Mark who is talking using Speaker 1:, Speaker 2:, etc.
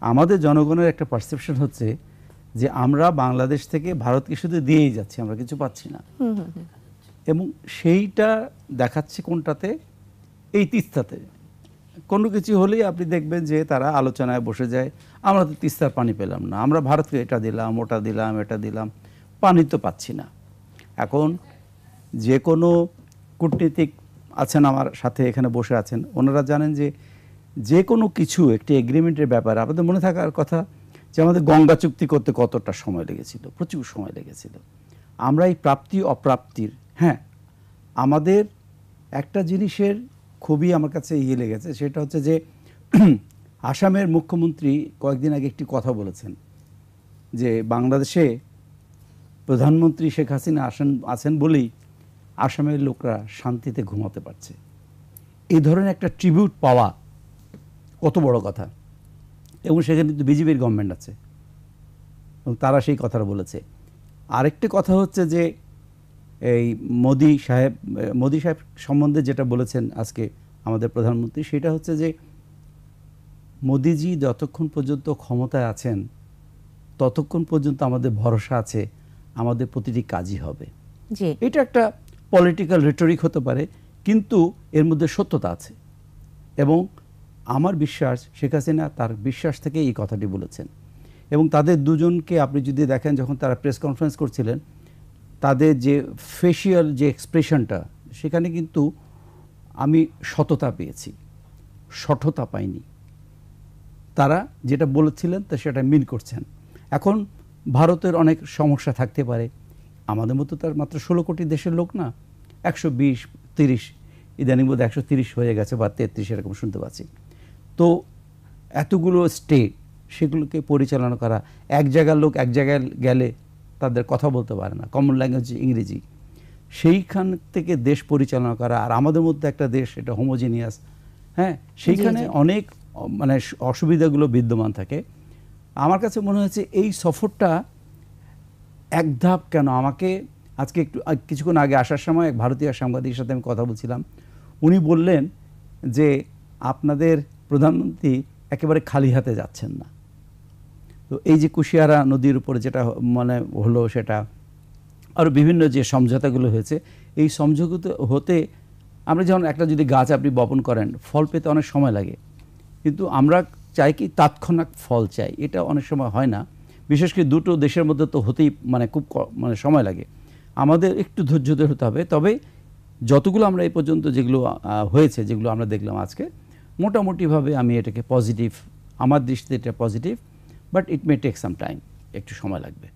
Speaker 1: আমাদের জনগণের একটা পারসেপশন হচ্ছে যে আমরা বাংলাদেশ থেকে ভারতকে শুধু দিয়েই যাচ্ছি আমরা কিছু পাচ্ছি না। এবং সেইটা দেখাচ্ছে কোনটাতে? এই তিস্তাতে। কোনো কিছু হলেই আপনি দেখবেন যে তারা আলোচনায় বসে যায় আমরা তো তিস্তার পানি পেলাম না আমরা ভারতকে এটা দিলাম ওটা দিলাম এটা দিলাম পানি তো পাচ্ছি না। এখন যে কোনো কূটনীতিক আছেন আমার সাথে এখানে বসে আছেন ওনারা জানেন যে যে কোনো কিছু, একটি এগ্রিমেন্টের ব্যাপারে, আমাদের মনে থাকার কথা যে আমাদের গঙ্গা চুক্তি করতে কতটা সময় লেগেছিল, প্রচুর সময় লেগেছিল। আমরা এই প্রাপ্তি, অপ্রাপ্তির হ্যাঁ আমাদের একটা জিনিসের খুবই আমার কাছে ইয়ে লেগেছে, সেটা হচ্ছে যে আসামের মুখ্যমন্ত্রী কয়েকদিন আগে একটি কথা বলেছেন যে বাংলাদেশে প্রধানমন্ত্রী শেখ হাসিনা আসেন, আছেন বলেই আসামের লোকরা শান্তিতে ঘুমাতে পারছে। এই ধরনের একটা ট্রিবিউট পাওয়া কত বড় কথা। এবং সেখানে কিন্তু বিজেপির গভর্নমেন্ট আছে। এবং তারা সেই কথাটা বলেছে। আরেকটি কথা হচ্ছে যে এই মোদি সাহেব মোদি সাহেব সম্বন্ধে যেটা বলেছেন আজকে আমাদের প্রধানমন্ত্রী সেটা হচ্ছে যে মোদিজি যতক্ষণ পর্যন্ত ক্ষমতায় আছেন ততক্ষণ পর্যন্ত আমাদের ভরসা আছে আমাদের প্রতিটি কাজই হবে।
Speaker 2: জি।
Speaker 1: এটা একটা পলিটিক্যাল রেটরিক হতে পারে কিন্তু এর মধ্যে সত্যতা আছে। এবং আমার বিশ্বাস, শেখ হাসিনা তার বিশ্বাস থেকে এই কথাটি বলেছেন। এবং তাদের দুজনকে আপনি যদি দেখেন, যখন তারা প্রেস কনফারেন্স করছিলেন, তাদের যে ফেসিয়াল যে এক্সপ্রেশনটা সেখানে কিন্তু আমি সততা পেয়েছি। সঠতা পাইনি। তারা যেটা বলেছিলেন, তা সেটা মিল করছেন। এখন ভারতের অনেক সমস্যা থাকতে পারে। আমাদের মতো তার মাত্র ষোলো কোটি দেশের লোক না, একশো বিশ, তিরিশ, ইদানিং বোধ একশো তিরিশ হয়ে গেছে বা তেত্রিশ, এরকম শুনতে পাচ্ছি। তো এতগুলো স্টেট সেগুলোকে পরিচালনা করা এক জায়গার লোক এক জায়গায় গেলে তাদের কথা বলতে পারে না কমন ল্যাঙ্গুয়েজ ইংরেজি। সেইখান থেকে দেশ পরিচালনা করা আর আমাদের মধ্যে একটা দেশ এটা হোমোজিনিয়াস হ্যাঁ? সেইখানে অনেক মানে অসুবিধাগুলো বিদ্যমান থাকে। আমার কাছে মনে হয়েছে এই সফরটা এক ধাপ কেন? আমাকে আজকে একটু কিছুক্ষণ আগে আসার সময় এক ভারতীয় সাংবাদিকের সাথে আমি কথা বলছিলাম। উনি বললেন যে আপনাদের প্রধানমন্ত্রী একেবারে খালি হাতে যাচ্ছেন না। তো এই যে কুশিয়ারা নদীর উপরে যেটা মানে হলো সেটা আরও বিভিন্ন যে সমঝোতাগুলো হয়েছে, এই সমঝোতা হতে আমরা যেমন একটা যদি গাছ আপনি বপন করেন, ফল পেতে অনেক সময় লাগে। কিন্তু আমরা চাই কি তাৎক্ষণিক ফল চাই, এটা অনেক সময় হয় না। বিশেষ করে দুটো দেশের মধ্যে তো হতেই মানে খুব মানে সময় লাগে। আমাদের একটু ধৈর্য ধরে হতে হবে, তবে যতগুলো আমরা এই পর্যন্ত যেগুলো হয়েছে, যেগুলো আমরা দেখলাম আজকে মোটামুটিভাবে আমি এটাকে পজিটিভ আমার দৃষ্টিতে এটা positive but it may take some time একটু সময় লাগবে।